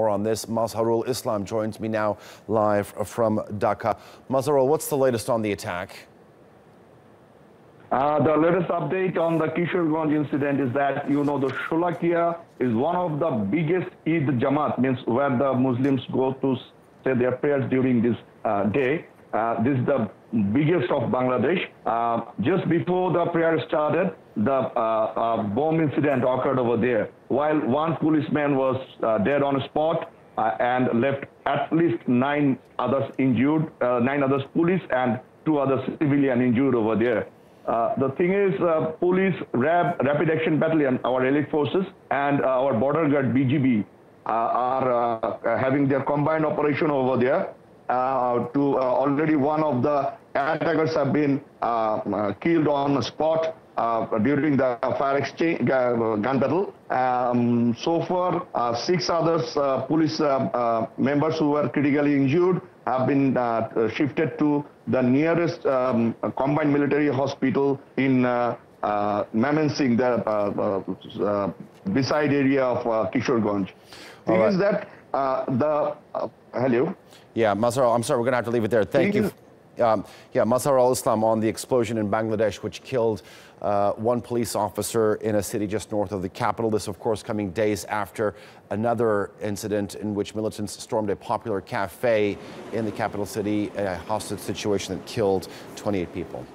More on this, Mazharul Islam joins me now live from Dhaka. Mazharul, what's the latest on the attack? Uh, the latest update on the Kishorganj incident is that, you know, the Sholakia is one of the biggest Eid Jamaat, means where the Muslims go to say their prayers during this uh, day. Uh, this is the biggest of Bangladesh. Uh, just before the prayer started, the uh, uh, bomb incident occurred over there. While one policeman was dead on the spot and left at least nine others injured, nine others police and two others civilian injured over there. Uh, the thing is, uh, police, Rapid Action Battalion, our elite forces, and uh, our border guard BGB uh, are uh, having their combined operation over there. to already one of the attackers have been killed on the spot during the fire exchange gun battle. Um, so far, six others police members who were critically injured have been uh, shifted to the nearest um, combined military hospital in uh, uh, the uh, uh, beside area of uh, Kishorganj. Thing right. is that uh, the hello. Yeah, Mazhar, I'm sorry, we're going to have to leave it there. Thank you. Um, yeah, Mazharul Islam on the explosion in Bangladesh, which killed uh, one police officer in a city just north of the capital. This, of course, coming days after another incident in which militants stormed a popular cafe in the capital city, a hostage situation that killed 28 people.